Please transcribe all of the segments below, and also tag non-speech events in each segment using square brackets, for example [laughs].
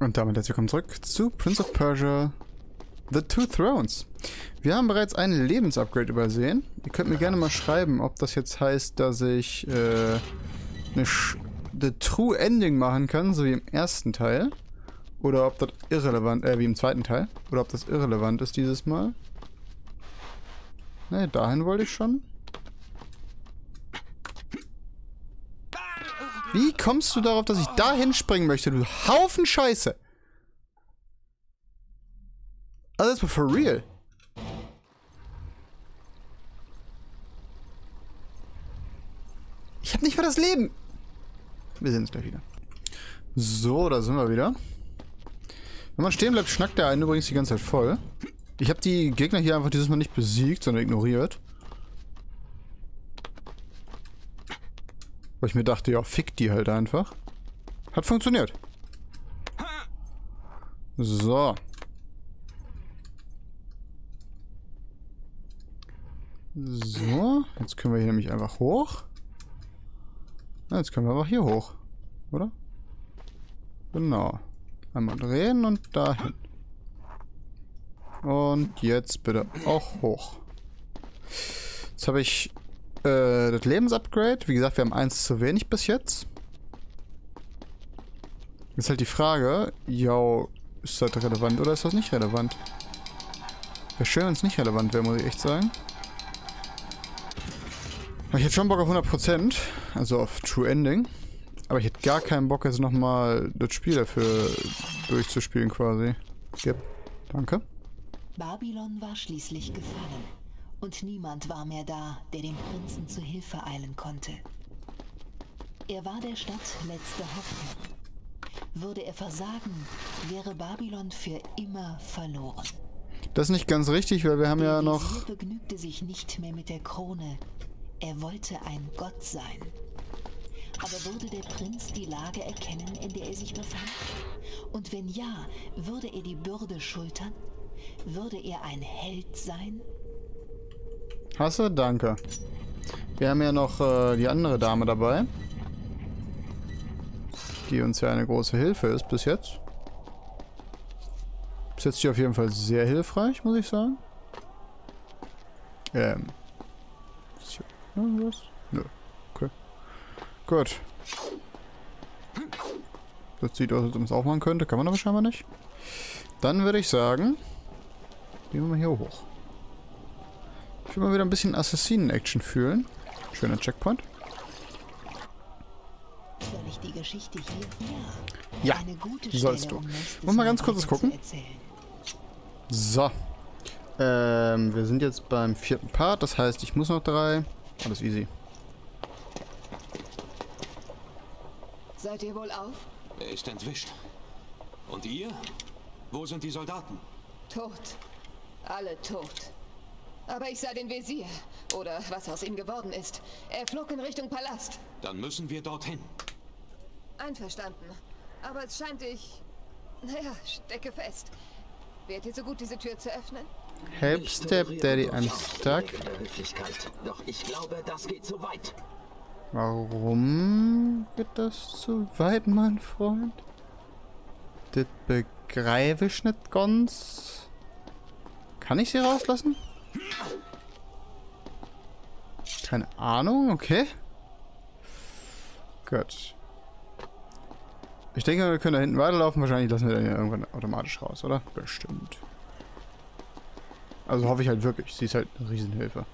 Und damit herzlich willkommen zurück zu Prince of Persia The Two Thrones. Wir haben bereits ein Lebensupgrade übersehen. Ihr könnt mir gerne mal schreiben, ob das jetzt heißt, dass ich äh, eine The True Ending machen kann, so wie im ersten Teil. Oder ob das irrelevant, äh, wie im zweiten Teil. Oder ob das irrelevant ist dieses Mal. Ne, dahin wollte ich schon. Wie kommst du darauf, dass ich da hinspringen möchte, du Haufen Scheiße? Alles for real. Ich hab nicht mehr das Leben. Wir sehen es gleich wieder. So, da sind wir wieder. Wenn man stehen bleibt, schnackt der einen übrigens die ganze Zeit voll. Ich habe die Gegner hier einfach dieses Mal nicht besiegt, sondern ignoriert. Weil ich mir dachte, ja, fick die halt einfach. Hat funktioniert. So. So, jetzt können wir hier nämlich einfach hoch. Na, jetzt können wir einfach hier hoch. Oder? Genau. Einmal drehen und dahin. Und jetzt bitte auch hoch. Jetzt habe ich äh, das Lebensupgrade. Wie gesagt, wir haben eins zu wenig bis jetzt. Ist halt die Frage, ja, ist das relevant oder ist das nicht relevant? Wäre schön, wenn es nicht relevant wäre, muss ich echt sagen. Ich hätte schon Bock auf 100%, also auf True Ending. Aber ich hätte gar keinen Bock, jetzt nochmal das Spiel dafür durchzuspielen quasi. Gib. Danke. Babylon war schließlich gefallen und niemand war mehr da, der dem Prinzen zu Hilfe eilen konnte. Er war der Stadt letzte Hoffnung. Würde er versagen, wäre Babylon für immer verloren. Das ist nicht ganz richtig, weil wir haben der ja noch... Er begnügte sich nicht mehr mit der Krone. Er wollte ein Gott sein. Aber würde der Prinz die Lage erkennen, in der er sich befand? Und wenn ja, würde er die Bürde schultern? Würde er ein Held sein? Hasse, danke. Wir haben ja noch äh, die andere Dame dabei. Die uns ja eine große Hilfe ist bis jetzt. Bis jetzt hier auf jeden Fall sehr hilfreich, muss ich sagen. Ähm. Ist hier irgendwas? Nö. Okay. Gut. Das sieht aus, als ob man es auch machen könnte. Kann man aber scheinbar nicht. Dann würde ich sagen, gehen wir mal hier hoch. Ich will mal wieder ein bisschen Assassinen-Action fühlen. Schöner Checkpoint. Soll ich die Geschichte hier? Ja, Eine gute sollst du. Um Wollen mal ganz kurz gucken? So. Ähm, wir sind jetzt beim vierten Part. Das heißt, ich muss noch drei. Alles easy. Seid ihr wohl auf? Er ist entwischt. Und ihr? Wo sind die Soldaten? Tot. Alle tot. Aber ich sah den Visier. Oder was aus ihm geworden ist. Er flog in Richtung Palast. Dann müssen wir dorthin. Einverstanden. Aber es scheint ich... Naja, stecke fest. Wärt ihr so gut, diese Tür zu öffnen? Help Step Daddy, I'm stuck. Doch ich glaube, das geht zu weit. Warum geht das zu weit, mein Freund? Das begreife ich nicht ganz. Kann ich sie rauslassen? Keine Ahnung, okay. Gut. Ich denke, wir können da hinten weiterlaufen. Wahrscheinlich lassen wir dann ja irgendwann automatisch raus, oder? Bestimmt. Also hoffe ich halt wirklich. Sie ist halt eine Riesenhilfe.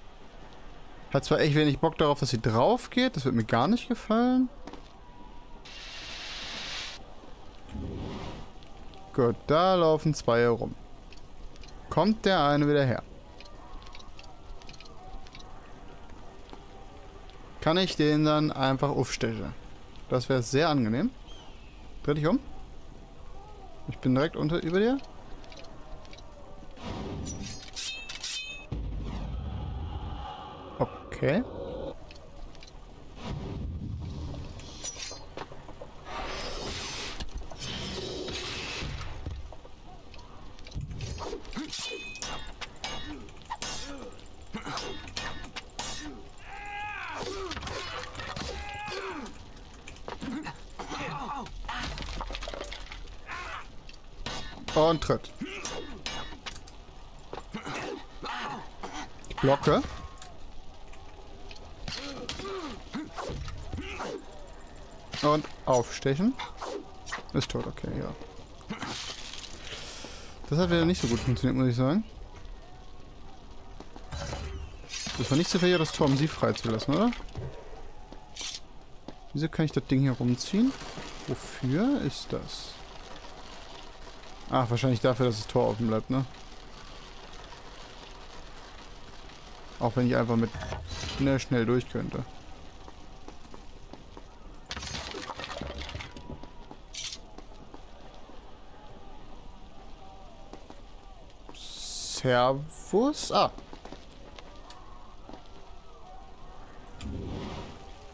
Hat zwar echt wenig Bock darauf, dass sie drauf geht. Das wird mir gar nicht gefallen. Gut, da laufen zwei herum. Kommt der eine wieder her? Kann ich den dann einfach aufstechen. Das wäre sehr angenehm. Dreh dich um. Ich bin direkt unter über dir. Okay. Und tritt. Ich blocke. Und aufstechen. Ist tot, okay, ja. Das hat wieder nicht so gut funktioniert, muss ich sagen. Das war nicht so fair, das Tor, um sie freizulassen, oder? Wieso kann ich das Ding hier rumziehen? Wofür ist das? Ach, wahrscheinlich dafür, dass das Tor offen bleibt, ne? Auch wenn ich einfach mit ne, schnell durch könnte. Servus? Ah.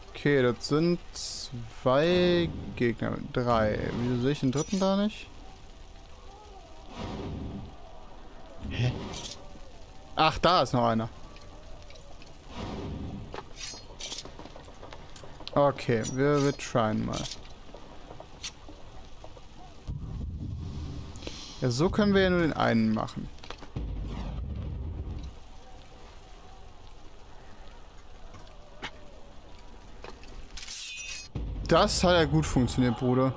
Okay, das sind zwei Gegner. Drei. Wieso sehe ich den dritten da nicht? Ach, da ist noch einer. Okay, wir, wir tryen mal. Ja, so können wir ja nur den einen machen. Das hat ja gut funktioniert, Bruder.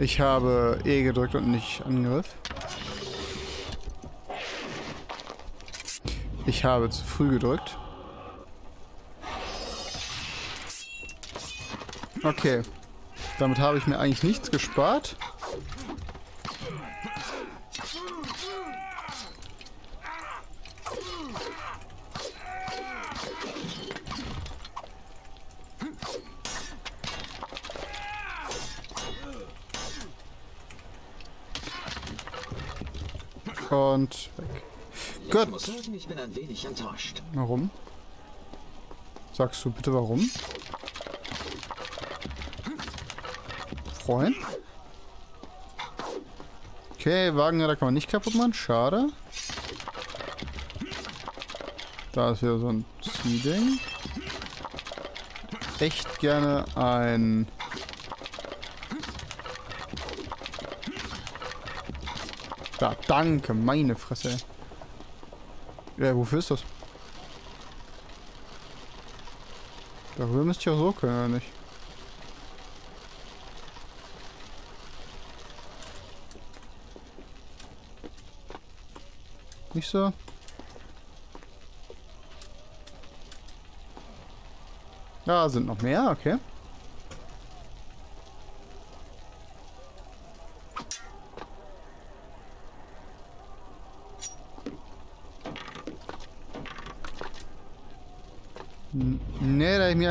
Ich habe E gedrückt und nicht Angriff. Ich habe zu früh gedrückt. Okay. Damit habe ich mir eigentlich nichts gespart. Und weg. Gut. Muss sagen, ich bin ein wenig enttäuscht. Warum? Sagst du bitte warum? Freund? Okay, Wagen, da kann man nicht kaputt machen. Schade. Da ist wieder so ein Ziehding. Echt gerne ein... Da, danke, meine Fresse. Ja, wofür ist das? Darüber müsste ich auch so können, oder nicht? Nicht so? Da sind noch mehr, okay.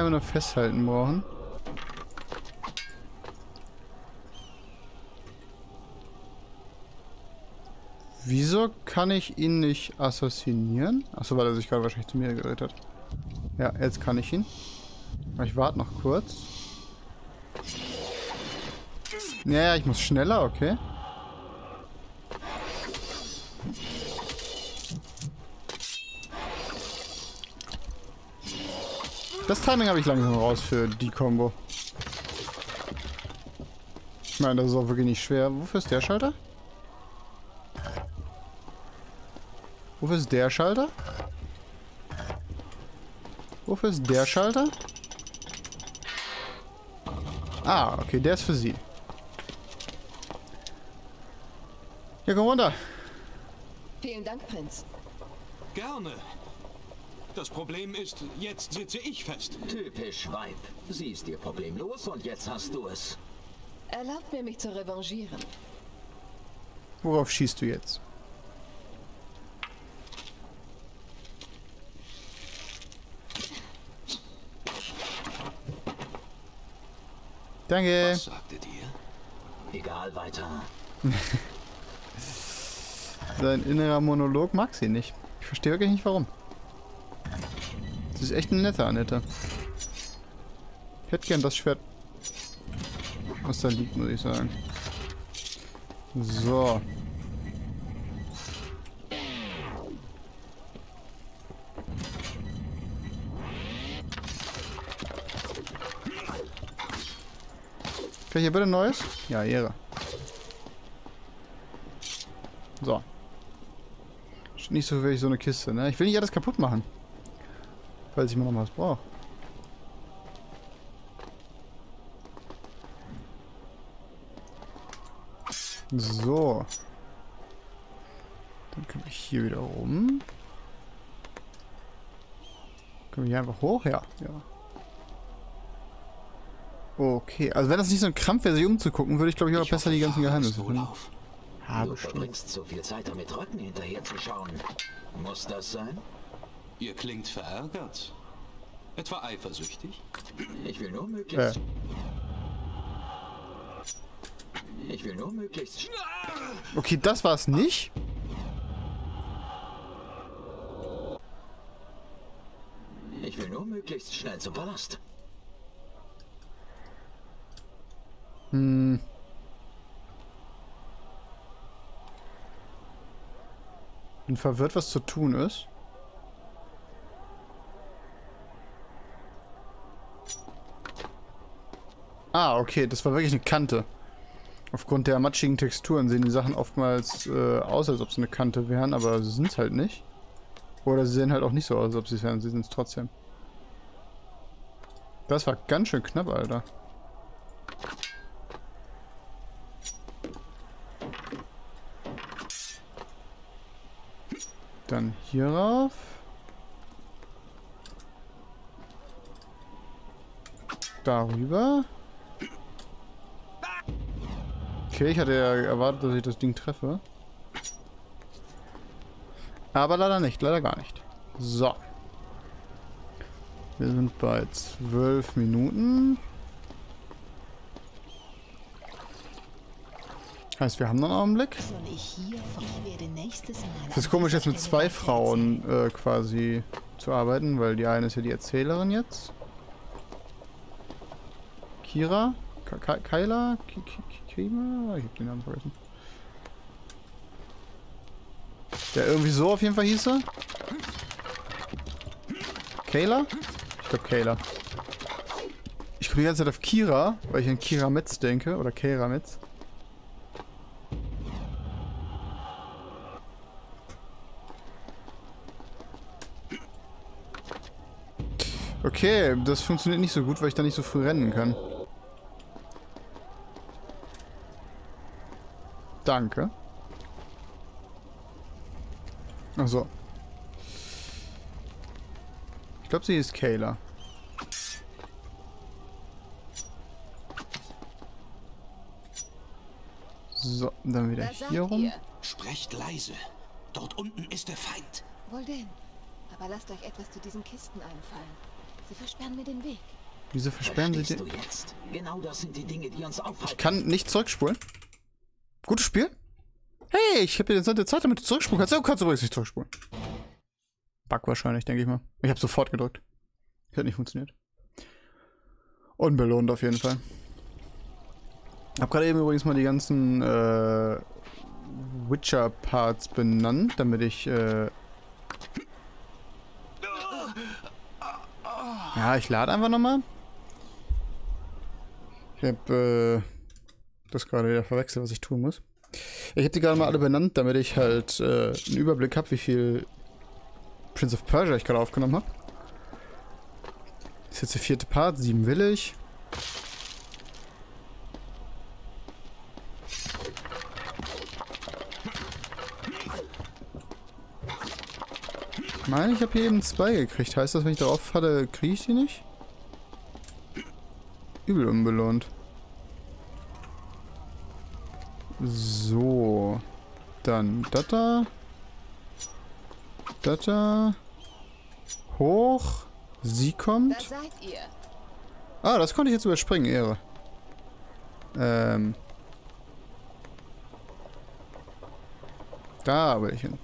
Einfach nur festhalten brauchen. Wieso kann ich ihn nicht assassinieren? Achso, weil er sich gerade wahrscheinlich zu mir geredet hat. Ja, jetzt kann ich ihn. Ich warte noch kurz. Naja, ich muss schneller, okay. Das Timing habe ich langsam raus für die Combo. Ich meine, das ist auch wirklich nicht schwer. Wofür ist der Schalter? Wofür ist der Schalter? Wofür ist der Schalter? Ah, okay, der ist für sie. Ja, komm runter. Vielen Dank, Prinz. Gerne. Das Problem ist, jetzt sitze ich fest. Typisch Weib. Sie ist ihr Problem los und jetzt hast du es. Erlaubt mir, mich zu revanchieren. Worauf schießt du jetzt? Danke. Was sagte dir? Egal, weiter. [laughs] Sein innerer Monolog mag sie nicht. Ich verstehe wirklich nicht warum. Sie ist echt eine nette Annette. Ich hätte gern das Schwert, was da liegt, muss ich sagen. So. Kann ich hier bitte Neues? Ja, Ehre. So. Nicht so wirklich so eine Kiste, ne? Ich will nicht alles kaputt machen. Falls ich mal noch was brauche. So. Dann können wir hier wieder rum. Können wir hier einfach hoch? Ja, ja. Okay, also wenn das nicht so ein Krampf wäre, sich umzugucken, würde ich glaube ich aber Ich besser hoffe, die ganzen Geheimnisse finden. Ja, du verbringst so viel Zeit damit, Röcken hinterherzuschauen. Muss das sein? Ihr klingt verärgert. Etwa eifersüchtig? Ich will nur Äh, möglichst... Ich will nur möglichst... okay, das war es nicht. Ich will nur möglichst schnell zum Palast. Hm. Bin verwirrt, was zu tun ist. Ah, okay, das war wirklich eine Kante. Aufgrund der matschigen Texturen sehen die Sachen oftmals äh, aus, als ob sie eine Kante wären, aber sie sind es halt nicht. Oder sie sehen halt auch nicht so aus, als ob sie es wären, sie sind es trotzdem. Das war ganz schön knapp, Alter. Dann hier rauf. Darüber. Okay, ich hatte ja erwartet, dass ich das Ding treffe. Aber leider nicht, leider gar nicht. So. Wir sind bei 12 Minuten. Heißt, wir haben noch einen Augenblick. Es ist komisch, jetzt mit zwei Frauen äh, quasi zu arbeiten, weil die eine ist ja die Erzählerin jetzt. Kira? Kyla? Ki Ki Ki Kima? Ich hab den Namen vergessen. Der irgendwie so auf jeden Fall hieße. Kayla? Ich glaube Kayla. Ich komme die ganze Zeit auf Kira, weil ich an Kira Metz denke. Oder Kira Metz. Okay, das funktioniert nicht so gut, weil ich da nicht so früh rennen kann. Danke. Achso. Ich glaube, sie ist Kayla. So, dann wieder hier rum. ihr. Sprecht leise. Dort unten ist der Feind. Wohl denn. Aber lasst euch etwas zu diesen Kisten einfallen. Sie versperren mir den Weg. Wieso versperren sie Verstehst den? du jetzt? Genau das sind die Dinge, die uns Ich aufhalten. kann nicht zurückspulen. Gutes Spiel. Hey, ich habe jetzt eine Zeit, damit zurückspulen kannst. Du kannst übrigens nicht zurückspulen. Bug wahrscheinlich, denke ich mal. Ich habe sofort gedrückt. Hat nicht funktioniert. Unbelohnt auf jeden Fall. Hab gerade eben übrigens mal die ganzen äh, Witcher-Parts benannt, damit ich äh, Ja, ich lade einfach nochmal. Ich habe äh, das gerade wieder verwechselt, was ich tun muss. Ich habe die gerade mal alle benannt, damit ich halt äh, einen Überblick habe, wie viel Prince of Persia ich gerade aufgenommen habe. Ist jetzt der vierte Part, sieben will ich. Ich meine, ich habe hier eben zwei gekriegt. Heißt das, wenn ich darauf falle, kriege ich die nicht? Übel unbelohnt. So. Dann das da. Das da. Hoch. Sie Da kommt. seid ihr. Ah, das konnte ich jetzt überspringen. Ehre. Ähm. Da will ich hin.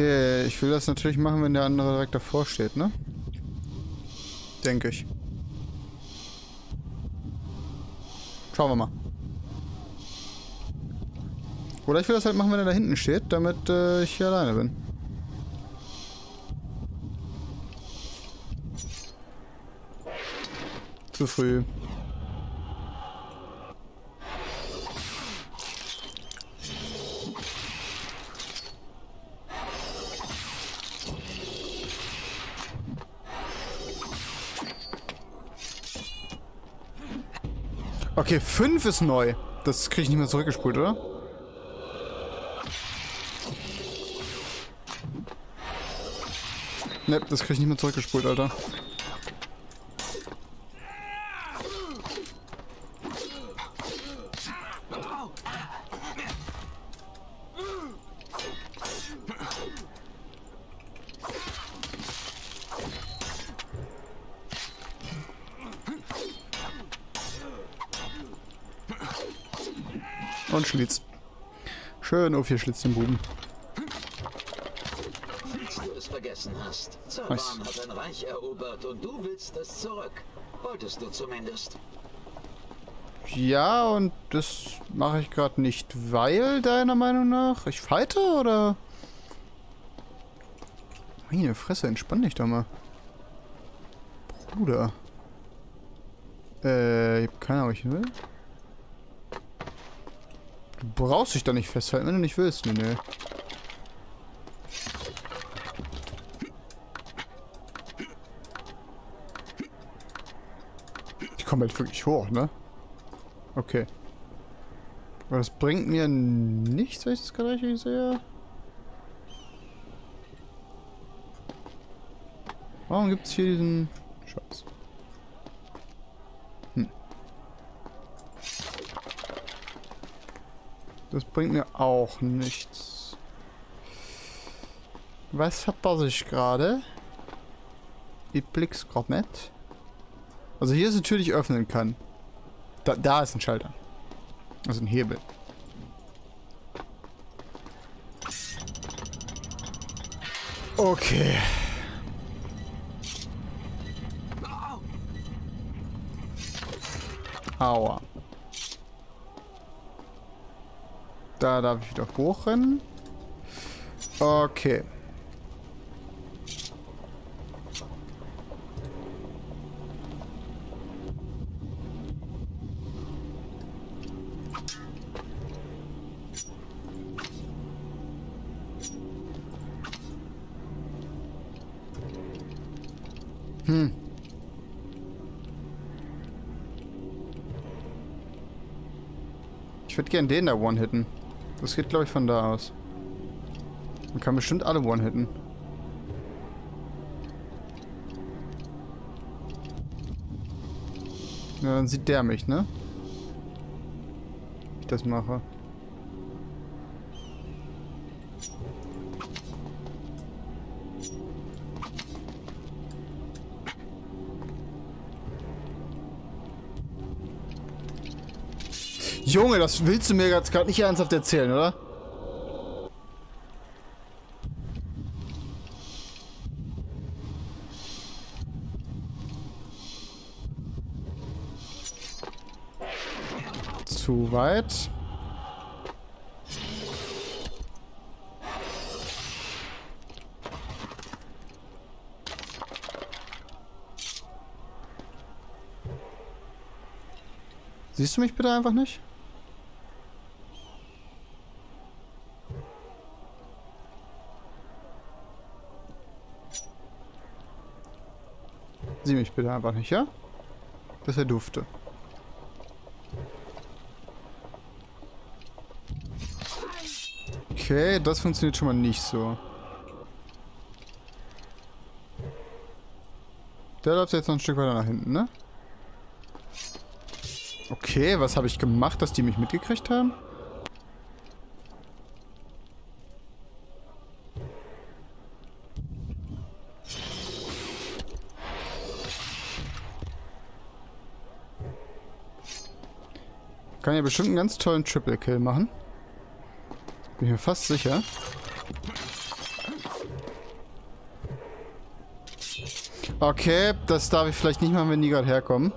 Okay, ich will das natürlich machen, wenn der andere direkt davor steht, ne? Denke ich. Schauen wir mal. Oder ich will das halt machen, wenn er da hinten steht, damit äh, ich hier alleine bin. Zu früh. Okay, 5 ist neu. Das kriege ich nicht mehr zurückgespult, oder? Ne, das kriege ich nicht mehr zurückgespult, Alter. Und Schlitz. Schön auf hier Schlitz den Buben. Du es vergessen hast. Zerwan Nice. hat ein Reich erobert und du willst es zurück. Wolltest du zumindest. Ja, und das mache ich gerade nicht, weil, deiner Meinung nach, ich fighte, oder? Meine Fresse, entspann dich doch mal. Bruder. Äh, ich hab keine Ahnung, was ich will. Du brauchst dich da nicht festhalten, wenn du nicht willst. Nee, nee. Ich komme halt wirklich hoch, ne? Okay. Aber das bringt mir nichts, wenn ich das gerade richtig sehe. Warum gibt es hier diesen Scheiß? Das bringt mir auch nichts. Was verpasse ich gerade? Ich blick's gerade nicht. Also hier ist natürlich öffnen kann. Da, da ist ein Schalter. Also ein Hebel. Okay. Aua. Da darf ich wieder hochrennen. Okay. Ich würde gern den da one-hitten. Das geht, glaube ich, von da aus. Man kann bestimmt alle one-hitten. Ja, dann sieht der mich, ne? Ich das mache. Junge, das willst du mir jetzt gerade nicht ernsthaft erzählen, oder? Zu weit. Siehst du mich bitte einfach nicht? Sieh mich bitte einfach nicht, ja? Das ist der Dufte. Okay, das funktioniert schon mal nicht so. Der läuft jetzt noch ein Stück weiter nach hinten, ne? Okay, was habe ich gemacht, dass die mich mitgekriegt haben? Kann ja bestimmt einen ganz tollen Triple Kill machen. Bin ich mir fast sicher. Okay, das darf ich vielleicht nicht machen, wenn die gerade herkommen.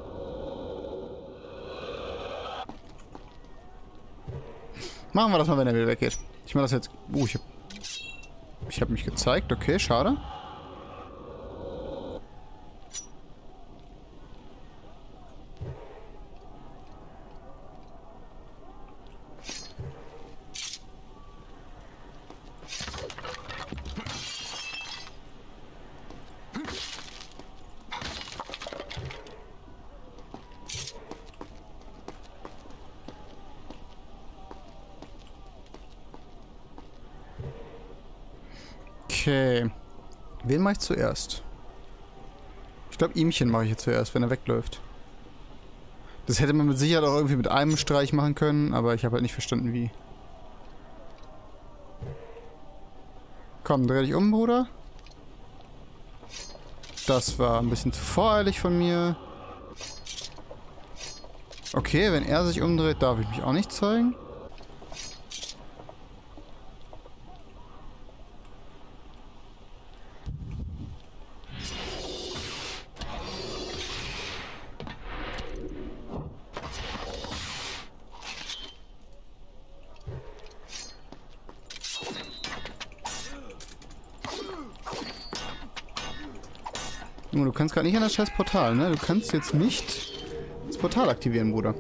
Machen wir das mal, wenn er wieder weggeht. Ich mache das jetzt... Uh, ich habe ich hab mich gezeigt. Okay, schade. Okay. Wen mache ich zuerst? Ich glaube, ihmchen mache ich jetzt zuerst, wenn er wegläuft. Das hätte man mit Sicherheit auch irgendwie mit einem Streich machen können, aber ich habe halt nicht verstanden, wie. Komm, dreh dich um, Bruder. Das war ein bisschen zu voreilig von mir. Okay, wenn er sich umdreht, darf ich mich auch nicht zeigen. Junge, du kannst gerade nicht an das scheiß Portal, ne? Du kannst jetzt nicht das Portal aktivieren, Bruder.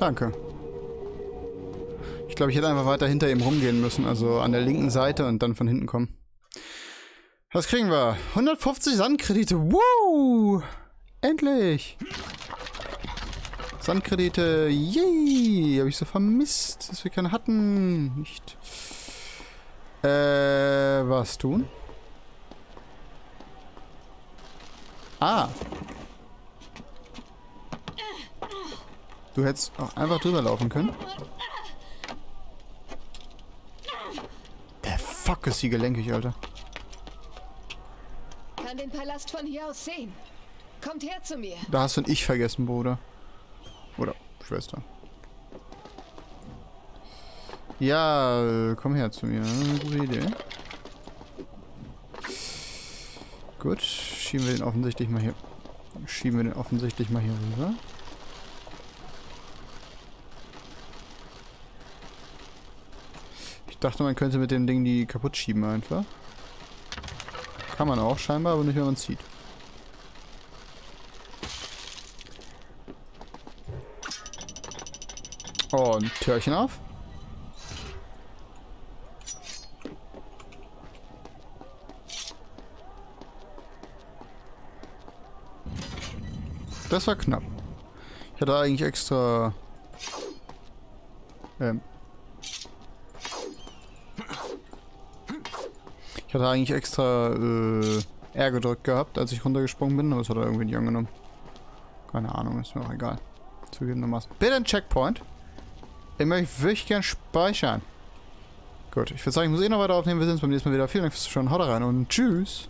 Danke. Ich glaube, ich hätte einfach weiter hinter ihm rumgehen müssen, also an der linken Seite und dann von hinten kommen. Was kriegen wir? 150 Sandkredite. Woo! Endlich! Sandkredite. Yay! Habe ich so vermisst, dass wir keine hatten. Nicht. Äh, was tun? Ah. Du hättest auch einfach drüber laufen können. Der Fuck ist sie gelenkig, Alter. Kann den Palast von hier aus sehen. Kommt her zu mir. Da hast du ein Ich vergessen, Bruder. Oder Schwester. Ja, komm her zu mir. Gute Idee. Gut, schieben wir den offensichtlich mal hier. Schieben wir den offensichtlich mal hier rüber. Ich dachte, man könnte mit dem Ding die kaputt schieben einfach. Kann man auch scheinbar, aber nicht, wenn man zieht. Und Türchen auf. Das war knapp. Ich hatte eigentlich extra... Ähm... Ich hatte eigentlich extra äh, R gedrückt gehabt, als ich runtergesprungen bin, aber das hat er irgendwie nicht angenommen. Keine Ahnung, ist mir auch egal. Zugegebenermaßen. Bitte ein Checkpoint. Ich möchte wirklich gern speichern. Gut, ich würde sagen, ich muss eh noch weiter aufnehmen. Wir sehen uns beim nächsten Mal wieder. Vielen Dank fürs Zuschauen. Haut rein und tschüss.